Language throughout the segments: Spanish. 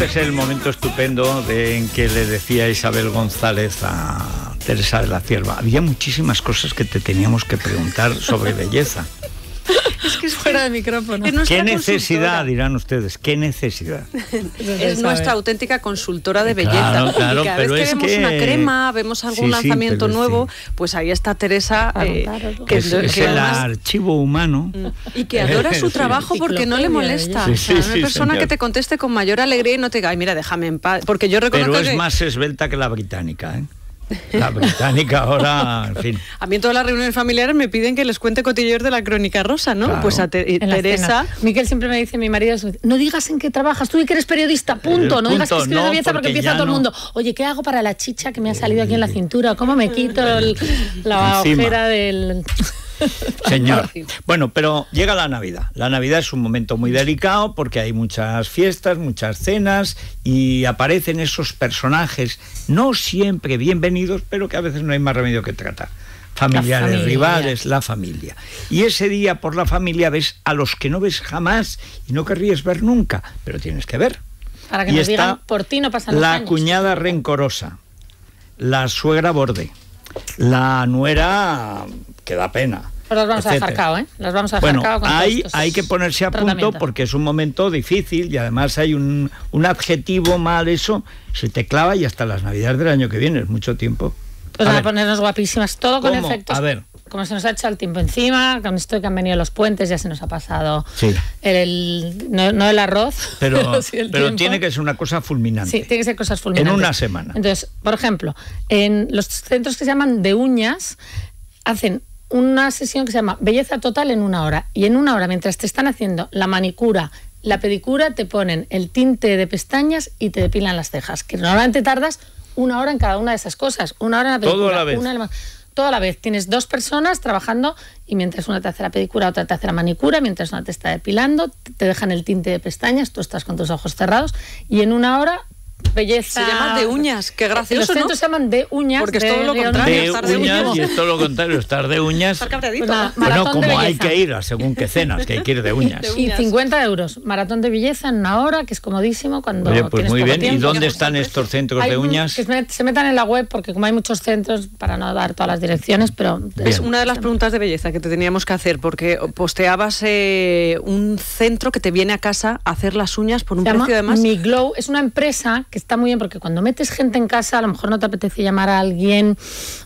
Este es el momento estupendo de, en que le decía Isabel González a Teresa de la Cierva. Había muchísimas cosas que te teníamos que preguntar sobre belleza. Es que es fuera de micrófono. ¿Qué necesidad, dirán ustedes? ¿Qué necesidad? es nuestra auténtica consultora de belleza. Claro, claro, y cada pero vez que es vemos que- una crema, vemos algún Sí, sí, lanzamiento nuevo, sí. pues ahí está Teresa, eh, que, Es, el además- archivo humano. y que adora su Sí. trabajo porque no le molesta. Sí, O sea, sí, una sí, persona señor. que te conteste con mayor alegría y no te diga, ay, mira, déjame en paz. Porque yo reconozco Pero es que más esbelta que la británica, ¿eh? La británica ahora, en fin. a mí en todas las reuniones familiares me piden que les cuente cotilleos de la crónica rosa, ¿no? Claro. Pues a Te- En las Teresa... Miquel siempre me dice, mi marido, no digas en qué trabajas, tú que eres periodista, punto. No digas que escribes no, de porque, porque empieza todo el mundo. Oye, ¿qué hago para la chicha que me ha salido aquí en la cintura? ¿Cómo me quito el- la Encima. ojera del...? Señor. Bueno, pero llega la Navidad. La Navidad es un momento muy delicado porque hay muchas fiestas, muchas cenas y aparecen esos personajes no siempre bienvenidos, pero que a veces no hay más remedio que tratar. Familiares, familia. rivales, la familia. Y ese día por la familia ves a los que no ves jamás y no querrías ver nunca, pero tienes que ver. Para que Y nos está digan, por ti no pasan los La años. cuñada rencorosa, la suegra borde, la nuera que da pena. Pues las vamos a dejar cao, ¿eh? Las vamos a dejar Bueno, cao con hay, hay que ponerse a punto porque es un momento difícil y además hay un, un adjetivo mal, eso se te clava y hasta las navidades del año que viene, es mucho tiempo. Pues A van a ponernos guapísimas, todo con efectos. A ver. Como se nos ha echado el tiempo encima, con esto que han venido los puentes, ya se nos ha pasado Sí. el, no, no el arroz, Pero, sí el pero tiempo. tiene que ser una cosa fulminante. Sí, tiene que ser cosas fulminantes. En una semana. Entonces, por ejemplo, en los centros que se llaman de uñas, hacen una sesión que se llama Belleza Total en una hora. Y en una hora, mientras te están haciendo la manicura, la pedicura, te ponen el tinte de pestañas y te depilan las cejas. Que normalmente tardas una hora en cada una de esas cosas. Una hora en la Todo pedicura, a la vez. una en la- todo a la vez. Tienes dos personas trabajando y mientras una te hace la pedicura, otra te hace la manicura, mientras una te está depilando, te dejan el tinte de pestañas, tú estás con tus ojos cerrados y en una hora belleza. Se llama de uñas, qué gracioso, Los ¿no? centros se llaman de uñas. Porque es de todo lo contrario, de estar de uñas uñas. y es todo lo contrario, estar de uñas. Estar cabreadito. Pues nada, Bueno, de como hay que ir a según qué cenas, que hay que ir de uñas. De Y uñas. 50 euros. Maratón de belleza en una hora, que es comodísimo cuando Oye, pues muy bien. ¿Y tiempo. dónde que están estos centros Hay de uñas? que se met- se metan en la web porque como hay muchos centros, para no dar todas las direcciones, pero Bien. Es una de las preguntas de belleza que te teníamos que hacer, porque posteabas eh, un centro que te viene a casa a hacer las uñas por un Se llama precio además. Mi Glow es una empresa que está muy bien porque cuando metes gente en casa, a lo mejor no te apetece llamar a alguien,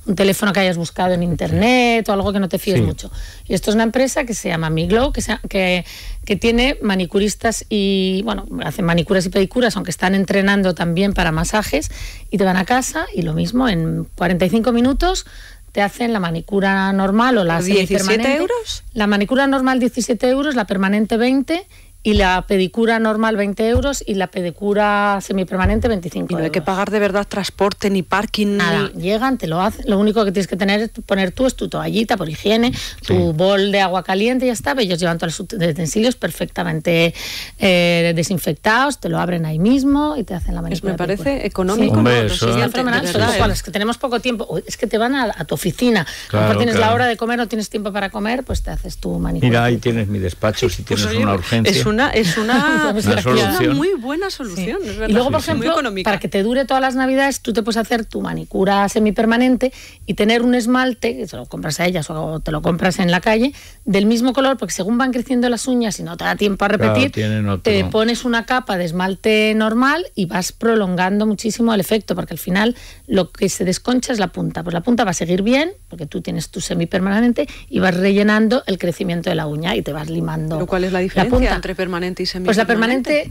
un teléfono que hayas buscado en internet o algo que no te fíes Sí. mucho. Y esto es una empresa que se llama Mi Glow, que, se- que, que tiene manicuristas y, bueno, hacen manicuras y pedicuras, aunque están entrenando también para masajes, y te van a casa y lo mismo, en 45 minutos te hacen la manicura normal o la ¿A 17 semipermanente. euros? La manicura normal 17 euros, la permanente 20 y la pedicura normal 20 euros y la pedicura semipermanente 25 Y no hay que pagar de verdad transporte ni parking. Nada, ni- llegan, te lo hacen. Lo único que tienes que tener es poner tú es tu toallita por higiene, tu bol de agua caliente y ya está. Ellos llevan todos los utensilios perfectamente eh, desinfectados, te lo abren ahí mismo y te hacen la Es- manicura. me parece pedicura. económico. Hombre, ¿no? Eso- fenomenal, ¿eh? los que tenemos poco tiempo. Es que te van a, a tu oficina. a lo Claro, mejor tienes la hora de comer, no tienes tiempo para comer, pues te haces tu manicura. Mira, ahí tienes mi despacho si Pues, tienes oye, una urgencia. Es una, es una, Una es una solución. muy buena solución. Sí. es verdad. Y luego, por ejemplo, para que te dure todas las navidades, tú te puedes hacer tu manicura semipermanente y tener un esmalte, que se lo compras a ellas o te lo compras en la calle, del mismo color, porque según van creciendo las uñas y no te da tiempo a Claro, repetir, otro. te pones una capa de esmalte normal y vas prolongando muchísimo el efecto, porque al final lo que se desconcha es la punta. Pues la punta va a seguir bien, porque tú tienes tu semipermanente y vas rellenando el crecimiento de la uña y te vas limando. Pero ¿Cuál es la diferencia punta. entre permanente y Pues la permanente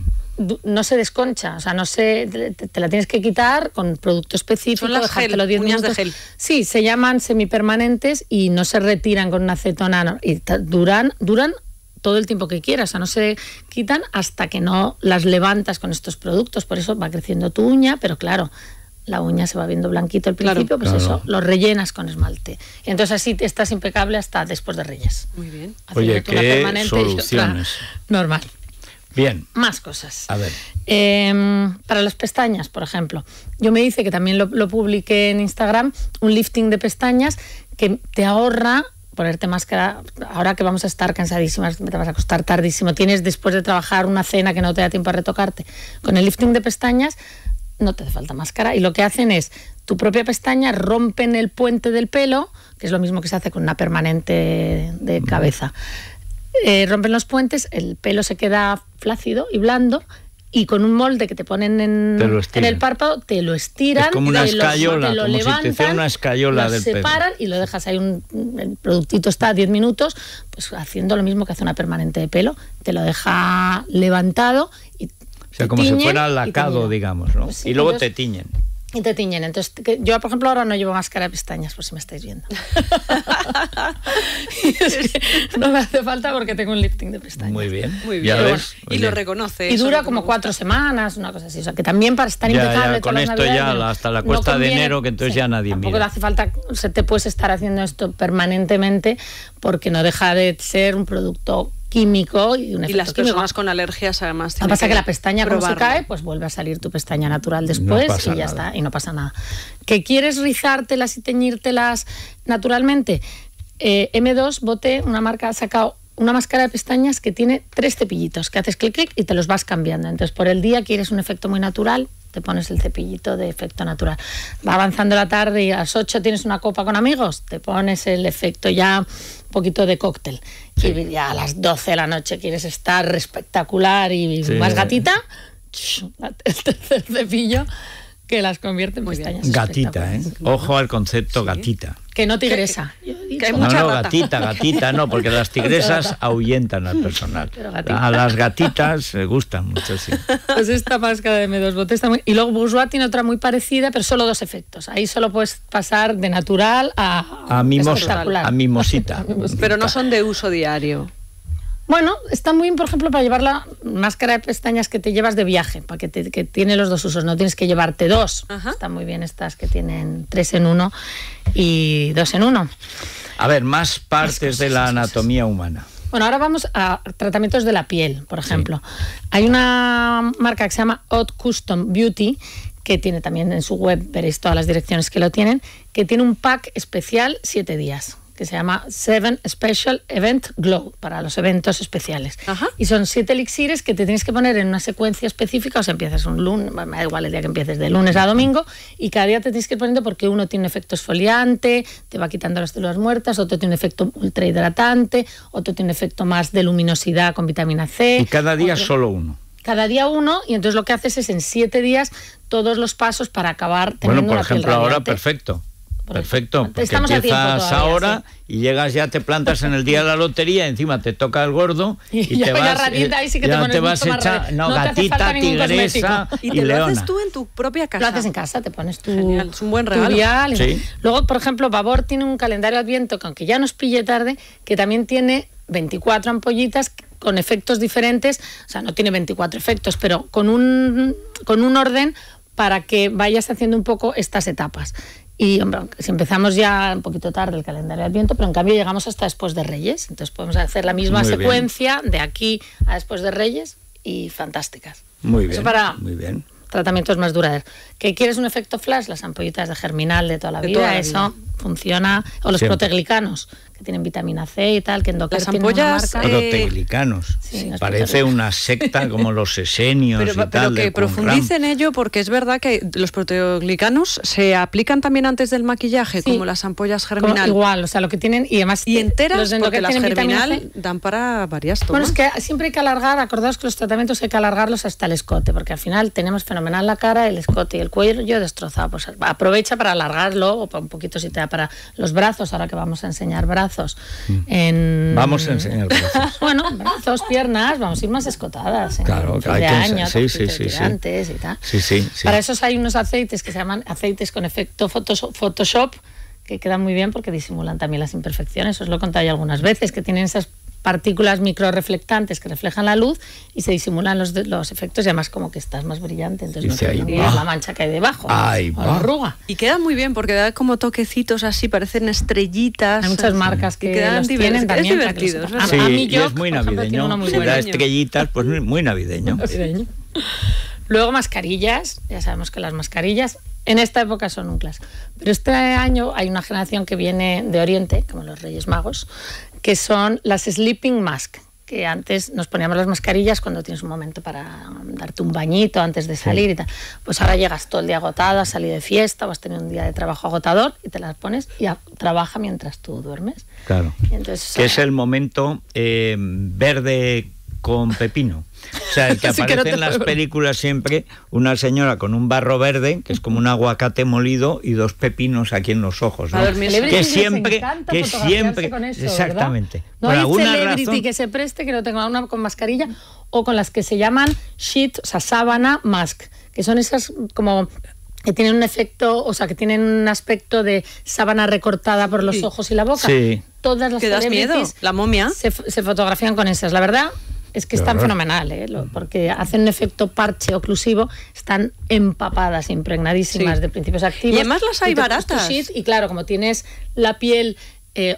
no se desconcha, o sea, no se, te, te la tienes que quitar con producto específico, Son las dejártelo gel, 10 uñas de gel. Sí, se llaman semipermanentes y no se retiran con una acetona no, y duran duran todo el tiempo que quieras, o sea, no se quitan hasta que no las levantas con estos productos, por eso va creciendo tu uña, pero claro, la uña se va viendo blanquito al Claro. principio, pues Claro. eso, lo rellenas con esmalte. Y entonces así estás impecable hasta después de Reyes. Muy bien. Oye, qué permanente y otra soluciones. Normal. Bien, Más cosas. a ver. Eh, para las pestañas, por ejemplo. Yo me dice que también lo, lo publiqué en Instagram, un lifting de pestañas que te ahorra ponerte máscara, ahora que vamos a estar cansadísimas, te vas a acostar tardísimo, tienes después de trabajar una cena que no te da tiempo a retocarte, con el lifting de pestañas no te hace falta máscara y lo que hacen es tu propia pestaña rompen el puente del pelo, que es lo mismo que se hace con una permanente de cabeza. Eh, rompen los puentes, el pelo se queda flácido y blando y con un molde que te ponen en, Te en el párpado te lo estiran, Es como una te lo- escayola, lo como si te levantan, hiciera una escayola del pelo. separan y lo dejas ahí un el productito está a 10 minutos, pues haciendo lo mismo que hace una permanente de pelo, te lo deja levantado y O sea, como si fuera lacado, digamos, ¿no? Pues sí, y luego te tiñen. y te tiñen. Entonces, que- yo, por ejemplo, ahora no llevo máscara de pestañas, por si me estáis viendo. Y es que no me hace falta porque tengo un lifting de pestañas. Muy bien. Muy Ya bien. y lo reconoce. Y dura como cuatro semanas, una cosa así. O sea, que también para estar Ya, impecable ya, con esto ya bueno, hasta la no cuesta de enero, que entonces ya nadie tampoco mira. hace falta, o sea, te puedes estar haciendo esto permanentemente porque no deja de ser un producto químico y un Y efecto las químico. personas con alergias además Lo que tienen pasa es que la pestaña como se cae, pues vuelve a salir tu pestaña natural después y ya nada. está, y no pasa nada. ¿Que quieres rizártelas y teñírtelas naturalmente? Eh, M2 Bote, una marca, ha sacado una máscara de pestañas que tiene tres cepillitos, que haces clic clic y te los vas cambiando. Entonces, por el día quieres un efecto muy natural, te pones el cepillito de efecto natural. Va avanzando la tarde y a las 8 tienes una copa con amigos, te pones el efecto ya un poquito de cóctel. Y ya a las 12 de la noche quieres estar espectacular y Sí. más gatita, el tercer cepillo que las convierte en Muy bien. pestañas Gatita, ¿eh? Ojo al concepto gatita. Que no tigresa. Que hay No, mucha no, rata. gatita, gatita, no, porque las tigresas ahuyentan al personal. A las gatitas se gustan mucho, sí. Pues esta máscara de M2 Bote está muy... Y luego Bourjois tiene otra muy parecida, pero solo dos efectos. Ahí solo puedes pasar de natural a, A mimosa, espectacular. a mimosita. Pero no son de uso diario. Bueno, está muy bien, por ejemplo, para llevar la máscara de pestañas que te llevas de viaje, para que, te- que tiene los dos usos, no tienes que llevarte dos. Ajá. Están muy bien estas que tienen tres en uno y dos en uno. A ver, más partes de la anatomía humana. Bueno, ahora vamos a tratamientos de la piel, por ejemplo. Hay una marca que se llama Haute Custom Beauty, que tiene también en su web, veréis todas las direcciones que lo tienen, que tiene un pack especial siete días, que se llama Seven Special Event Glow, para los eventos especiales. Ajá. Y son siete elixires que te tienes que poner en una secuencia específica, o sea, empiezas un lunes, me da igual el día que empieces, de lunes a domingo, y cada día te tienes que ir poniendo porque uno tiene un efecto exfoliante, te va quitando las células muertas, otro tiene un efecto ultra hidratante, otro tiene un efecto más de luminosidad con vitamina C. Y cada día otro- solo uno. Cada día uno, y entonces lo que haces es en siete días todos los pasos para acabar teniendo Bueno, por ejemplo, ahora perfecto. Perfecto, porque Estamos empiezas todavía, ahora y llegas ya, te plantas en el día de la lotería, encima te toca el gordo y, Y ya te vas, ratita, eh, ahí sí que te ya pones te vas hecha, no, no te gatita, tigresa. Y y, te lo haces tú en tu propia casa. Lo haces en casa, te pones tu, Genial, es un buen regalo. vial y- Sí. Luego, por ejemplo, Babor tiene un calendario adviento que aunque ya nos pille tarde, que también tiene 24 ampollitas con efectos diferentes, o sea, no tiene 24 efectos, pero con un, con un orden para que vayas haciendo un poco estas etapas. Y hombre, si empezamos ya un poquito tarde el calendario adviento, pero en cambio llegamos hasta después de Reyes, entonces podemos hacer la misma Muy bien. secuencia de aquí a después de Reyes y fantásticas. Muy Eso bien, para muy bien. tratamientos más duraderos. ¿Que quieres un efecto flash? Las ampollitas de germinal de toda la De vida, toda la eso vida. Funciona. O los Siempre. proteglicanos, que tienen vitamina C y tal, que en Docker Las ampollas, marca. eh, Proteglicanos. Sí, Parece una secta como los esenios Pero, y pero tal. que de Qumran. profundice en ello porque es verdad que los proteoglicanos se aplican también antes del maquillaje, Sí. como las ampollas Como- germinal. igual, o sea, lo que tienen, y además Y enteras, los de porque las germinal dan para varias tomas. Bueno, es que siempre hay que alargar, acordaos que los tratamientos hay que alargarlos hasta el escote, porque al final tenemos fenomenal la cara, el escote y el cuello destrozado. Pues aprovecha para alargarlo, o para un poquito si te da para los brazos, ahora que vamos a enseñar brazos. En... Mm. Vamos a enseñar brazos. Bueno, brazos, piernas, vamos a ir más escotadas. en Claro, fin hay de que año, ense- sí, sí, sí, y tal. Sí, sí, sí. Para eso hay unos aceites que se llaman aceites con efecto Photoshop, Photoshop, que quedan muy bien porque disimulan también las imperfecciones. Os lo he contado ya algunas veces, que tienen esas partículas microreflectantes que reflejan la luz y se disimulan los, los efectos y además como que estás más brillante, entonces Dice no te ves la mancha que hay debajo Ahí o va. la arruga. Y quedan muy bien porque da como toquecitos así, parecen estrellitas. Hay muchas marcas que los tienen es también. los divertido, es verdad. A- Sí, a mí yo, es muy navideño. muy Si da estrellitas, pues muy- muy navideño. navideño. Luego mascarillas, ya sabemos que las mascarillas en esta época son un clásico. Pero este año hay una generación que viene de Oriente, como los Reyes Magos, que son las sleeping mask, que antes nos poníamos las mascarillas cuando tienes un momento para darte un bañito antes de salir y tal. Pues ahora llegas todo el día agotado, has salido de fiesta o has tenido un día de trabajo agotador y te las pones y trabaja mientras tú duermes. Claro. que es el momento eh, verde con pepino. O sea, el que aparece en las películas siempre, una señora con un barro verde, que es como un aguacate molido, y dos pepinos aquí en los ojos. ¿no? Que siempre, que siempre, exactamente. No hay celebrity que se preste, que no tenga una con mascarilla, o con las que se llaman sheet, o sea, sábana mask, que son esas como que tienen un efecto, o sea, que tienen un aspecto de sábana recortada por los ojos y la boca. Sí. Todas las ¿Qué das miedo? La momia. Se, se, fotografían con esas. La verdad, es que están fenomenales, ¿eh? porque hacen un efecto parche oclusivo, están empapadas, impregnadísimas de principios activos. Y además las hay baratas. Y claro, como tienes la piel eh,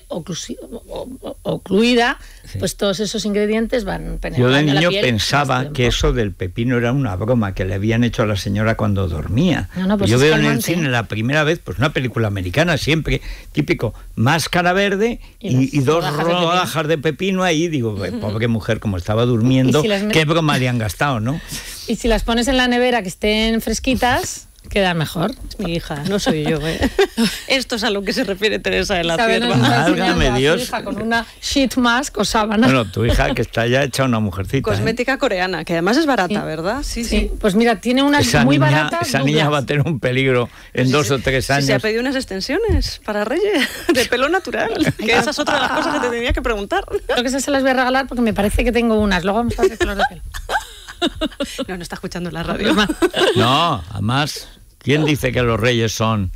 ocluida, pues todos esos ingredientes van Yo de niño pensaba que eso del pepino era una broma que le habían hecho a la señora cuando dormía. Pues Yo veo en el cine la primera vez, pues una película americana siempre, típico, máscara verde y, dos rodajas de, pepino. ahí, digo, pobre mujer, como estaba durmiendo, qué broma le han gastado, ¿no? Y si las pones en la nevera que estén fresquitas queda mejor. Es mi hija, no soy yo. ¿eh? Esto es a lo que se refiere Teresa de la Cierva. Válgame Dios. hija con una sheet mask o sábana. Bueno, tu hija que está ya hecha una mujercita. ¿eh? Cosmética coreana, que además es barata, ¿verdad? Sí, sí, Pues mira, tiene unas muy baratas. Esa niña va a tener un peligro en dos o tres años. se ha pedido unas extensiones para Reyes de pelo natural. que esa es otra de las cosas que te tenía que preguntar. Creo que esas se las voy a regalar porque me parece que tengo unas. Luego vamos a ver color de pelo. No, no está escuchando la radio. No, además ¿Quién dice que los reyes son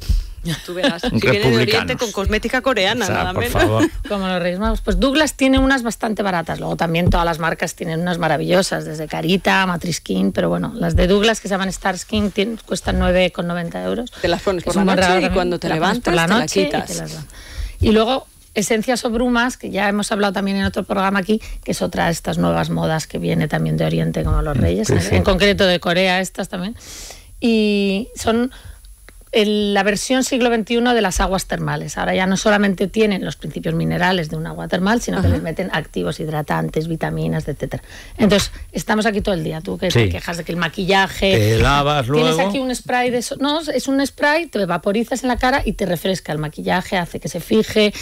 Tú verás, si viene de Oriente con cosmética coreana, nada por menos. Favor. Como los Reyes Magos. Pues Douglas tiene unas bastante baratas. Luego también todas las marcas tienen unas maravillosas, desde Carita, Matriskin, pero bueno, las de Douglas que se llaman Starskin tienen, cuestan 9,90 euros. Te las pones por la noche y cuando te, levantas por la noche te la quitas. Y, luego esencias o brumas, que ya hemos hablado también en otro programa aquí, que es otra de estas nuevas modas que viene también de Oriente, como los Reyes, en concreto de Corea estas también. Y son la versión siglo XXI de las aguas termales. Ahora ya no solamente tienen los principios minerales de un agua termal, sino que les meten activos hidratantes, vitaminas, etcétera. Entonces, estamos aquí todo el día. Tú que te quejas de que el maquillaje... Te lavas luego... Tienes aquí un spray de eso. No, es un spray, te vaporizas en la cara y te refresca el maquillaje, hace que se fije,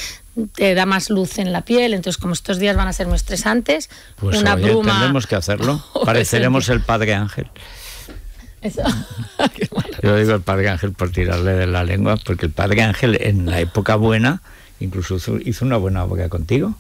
te da más luz en la piel. Entonces, como estos días van a ser muy estresantes, pues una bruma... tendremos que hacerlo. Pareceremos el Padre Ángel. Yo digo el Padre Ángel por tirarle de la lengua, porque el Padre Ángel en la época buena incluso hizo una buena obra contigo.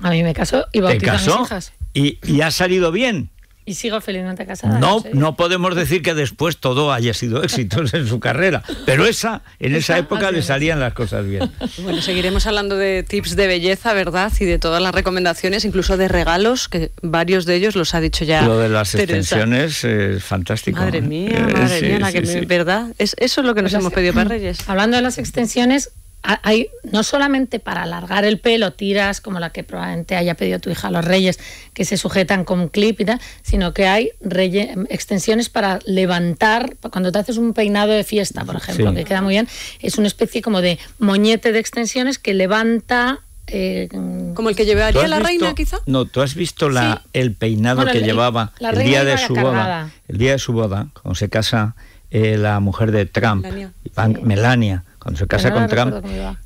A mí me casó y bautizó a mis hijas. Y, y ha salido bien. Y sigo felizmente casada. No, no podemos decir que después todo haya sido éxitos en su carrera, pero esa, en esa época le salían las cosas bien. Bueno, seguiremos hablando de tips de belleza, ¿verdad? Y de todas las recomendaciones, incluso de regalos, que varios de ellos los ha dicho ya. Lo de las extensiones es fantástico. Madre ¿eh? mía, madre mía, que ¿verdad? Es, eso es lo que nos pues hemos pedido para Reyes. Hablando de las extensiones, hay no solamente para alargar el pelo tiras como la que probablemente haya pedido tu hija a los reyes que se sujetan con clip y tal, sino que hay extensiones para levantar cuando te haces un peinado de fiesta por ejemplo que queda muy bien es una especie como de moñete de extensiones que levanta eh, como el que llevaría la reina quizá no tú has visto la el peinado que llevaba el día de su boda el día de su boda cuando se casa eh, la mujer de Trump Melania cuando se casa con Trump,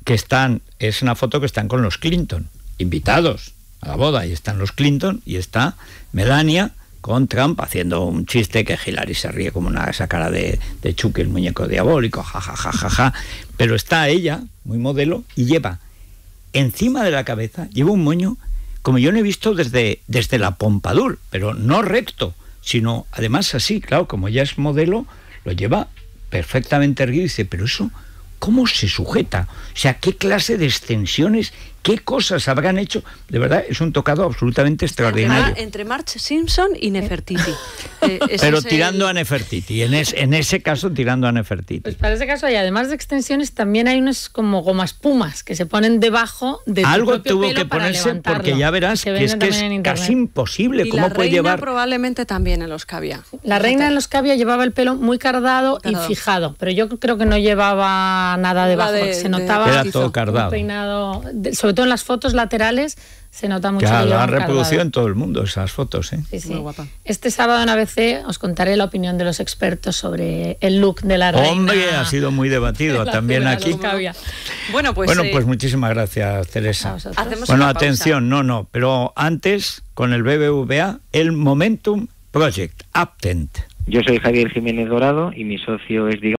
que están, es una foto que están con los Clinton, invitados a la boda, y están los Clinton y está Melania con Trump haciendo un chiste que Hillary se ríe como una esa cara de, de Chucky, el muñeco diabólico, jajajaja, ja, ja, ja, pero está ella, muy modelo, y lleva encima de la cabeza, lleva un moño como yo no he visto desde, desde la Pompadour, pero no recto, sino además así, claro, como ya es modelo, lo lleva perfectamente erguido y dice, pero eso ¿Cómo se sujeta? O sea, ¿qué clase de extensiones, qué cosas habrán hecho. De verdad, es un tocado absolutamente extraordinario. Entre, March Simpson y Nefertiti. Eh, Pero tirando a Nefertiti, en, en ese caso tirando a Nefertiti. Pues para ese caso, y además de extensiones, también hay unos como gomas pumas que se ponen debajo de Algo tuvo pelo que ponerse levantarlo, porque ya verás que, es, que es casi imposible. Y ¿Cómo la puede reina llevar? probablemente también en los cabia. La reina en los cabia llevaba el pelo muy cardado, y fijado, pero yo creo que no llevaba nada debajo, de, se notaba Era todo cardado. un peinado, de- sobre todo en las fotos laterales se nota mucho. Claro, lo han reproducido en todo el mundo esas fotos. ¿eh? Sí, sí. Muy guapa. Este sábado en ABC os contaré la opinión de los expertos sobre el look de la reina. Hombre, ha sido muy debatido también aquí. Bueno, pues, bueno, eh, pues muchísimas gracias, Teresa. Bueno, atención, no, no, pero antes, con el BBVA, el Momentum Project, Aptent. Yo soy Javier Jiménez Dorado y mi socio es, digamos,